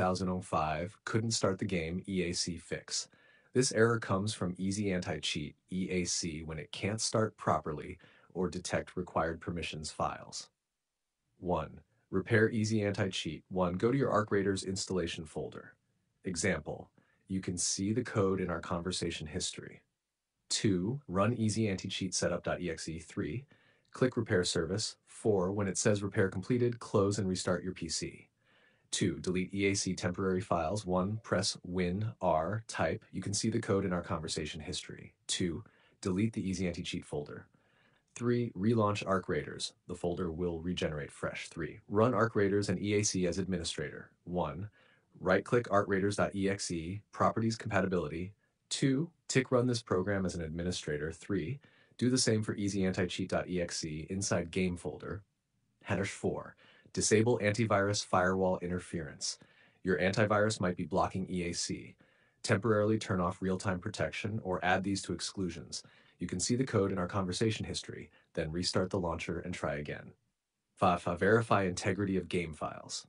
3005 couldn't start the game EAC fix. This error comes from Easy Anti-Cheat EAC when it can't start properly or detect required permissions files. 1. Repair Easy Anti-Cheat. 1. Go to your Arc Raiders installation folder. Example, you can see the code in our conversation history. 2. Run Easy Anti-Cheat Setup.exe. 3. Click Repair Service. 4. When it says Repair completed, close and restart your PC. 2. Delete EAC temporary files. 1. Press Win R, type. You can see the code in our conversation history. 2. Delete the Easy Anti-Cheat folder. 3. Relaunch Arc Raiders. The folder will regenerate fresh. 3. Run Arc Raiders and EAC as administrator. 1. Right-click arcraiders.exe, Properties Compatibility. 2. Tick run this program as an administrator. 3. Do the same for easyanticheat.exe inside game folder. Headers 4. Disable antivirus firewall interference. Your antivirus might be blocking EAC. Temporarily turn off real-time protection or add these to exclusions. You can see the code in our conversation history, then restart the launcher and try again. 5. Verify integrity of game files.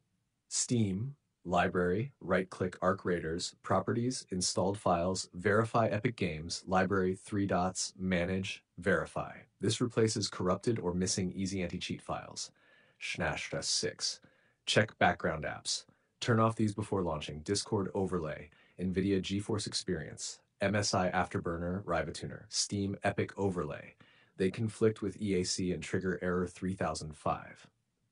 Steam, Library, right-click Arc Raiders, Properties, Installed Files, Verify Epic Games, Library, three dots, Manage, Verify. This replaces corrupted or missing Easy Anti-Cheat files. Schnash 6. Check background apps. Turn off these before launching. Discord Overlay, NVIDIA GeForce Experience, MSI Afterburner Rivatuner, Steam Epic Overlay. They conflict with EAC and trigger error 3005.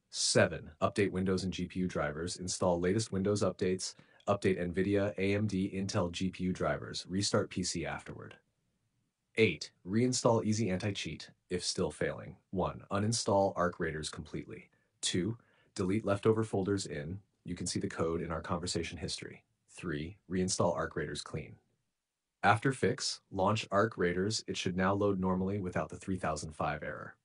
7. Update Windows and GPU drivers. Install latest Windows updates. Update NVIDIA, AMD, Intel GPU drivers. Restart PC afterward. 8. Reinstall Easy Anti-Cheat, if still failing. 1. Uninstall Arc Raiders completely. 2. Delete leftover folders in. You can see the code in our conversation history. 3. Reinstall Arc Raiders clean. After fix, launch Arc Raiders. It should now load normally without the 3005 error.